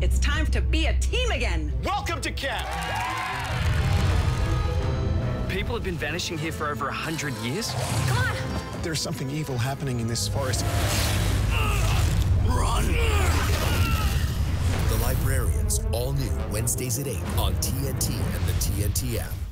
It's time to be a team again. Welcome to camp. People have been vanishing here for over a hundred years. Come on. There's something evil happening in this forest. Run! The Librarians, all new Wednesdays at 8 on TNT and the TNT app.